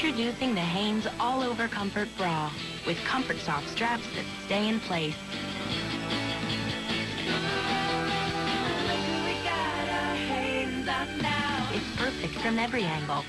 Introducing the Hanes All Over Comfort Bra with Comfort Soft straps that stay in place. It's perfect from every angle.